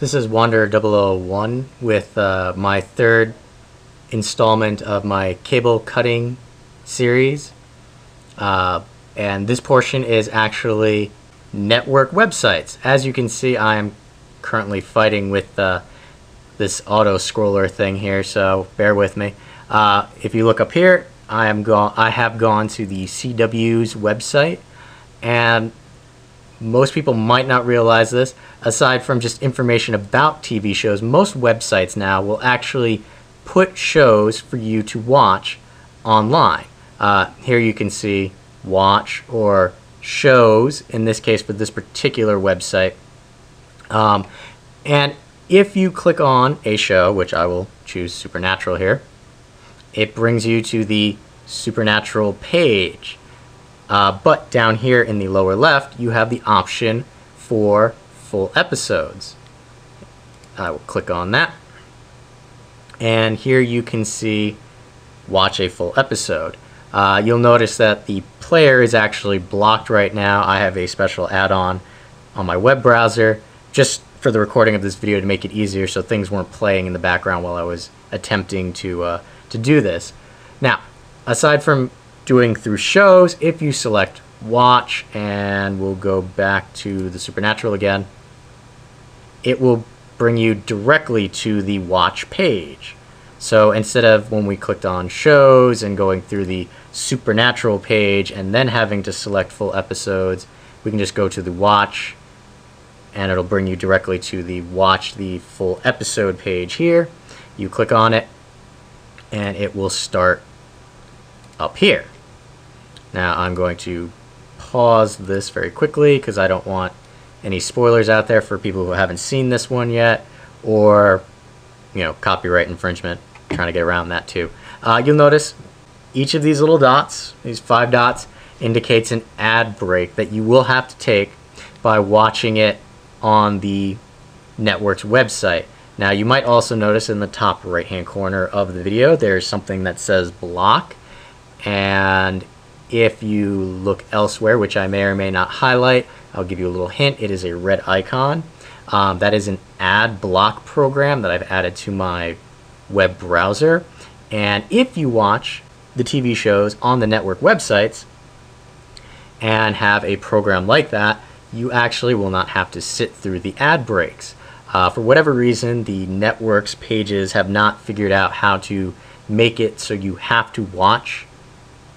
This is Wanderer 001 with uh, my third installment of my cable cutting series. Uh, and this portion is actually network websites. As you can see, I am currently fighting with uh, this auto scroller thing here, so bear with me. Uh, if you look up here, I am go I have gone to the CW's website, and most people might not realize this. Aside from just information about TV shows, most websites now will actually put shows for you to watch online. Uh, here you can see watch or shows, in this case for this particular website. Um, and if you click on a show, which I will choose Supernatural here, it brings you to the Supernatural page. Uh, but down here in the lower left, you have the option for full episodes. I will click on that. And here you can see watch a full episode. Uh, you'll notice that the player is actually blocked right now. I have a special add-on on my web browser just for the recording of this video to make it easier so things weren't playing in the background while I was attempting to, uh, to do this. Now, aside from doing through shows, if you select watch and we'll go back to the supernatural again, it will bring you directly to the watch page. So instead of when we clicked on shows and going through the supernatural page and then having to select full episodes, we can just go to the watch and it'll bring you directly to the watch the full episode page here. You click on it and it will start up here. Now I'm going to pause this very quickly because I don't want any spoilers out there for people who haven't seen this one yet or you know copyright infringement trying to get around that too. Uh, you'll notice each of these little dots these five dots indicates an ad break that you will have to take by watching it on the network's website. Now you might also notice in the top right hand corner of the video there's something that says block and if you look elsewhere, which I may or may not highlight, I'll give you a little hint. It is a red icon. Um, that is an ad block program that I've added to my web browser. And if you watch the TV shows on the network websites and have a program like that, you actually will not have to sit through the ad breaks. Uh, for whatever reason, the network's pages have not figured out how to make it so you have to watch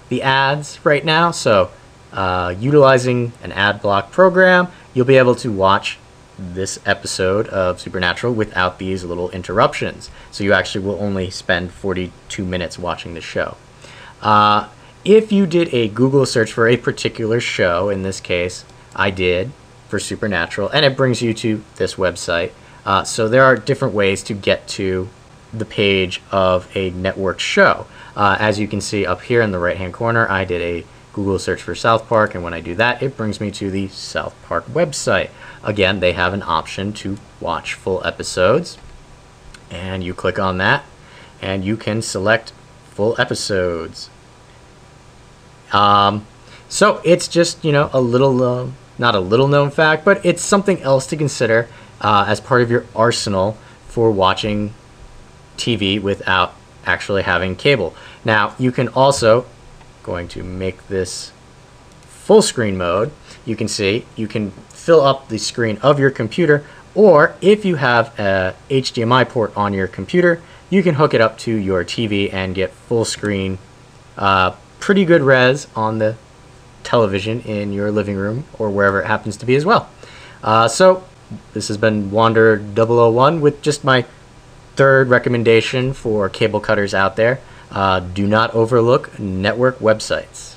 the ads right now. So uh, utilizing an ad block program, you'll be able to watch this episode of Supernatural without these little interruptions. So you actually will only spend 42 minutes watching the show. Uh, if you did a Google search for a particular show, in this case, I did for Supernatural, and it brings you to this website. Uh, so there are different ways to get to the page of a network show. Uh, as you can see up here in the right hand corner, I did a Google search for South Park, and when I do that, it brings me to the South Park website. Again, they have an option to watch full episodes, and you click on that, and you can select full episodes. Um, so it's just, you know, a little, uh, not a little known fact, but it's something else to consider uh, as part of your arsenal for watching TV without actually having cable. Now you can also, going to make this full screen mode, you can see you can fill up the screen of your computer or if you have a HDMI port on your computer, you can hook it up to your TV and get full screen, uh, pretty good res on the television in your living room or wherever it happens to be as well. Uh, so this has been Wanderer 001 with just my third recommendation for cable cutters out there uh, do not overlook network websites.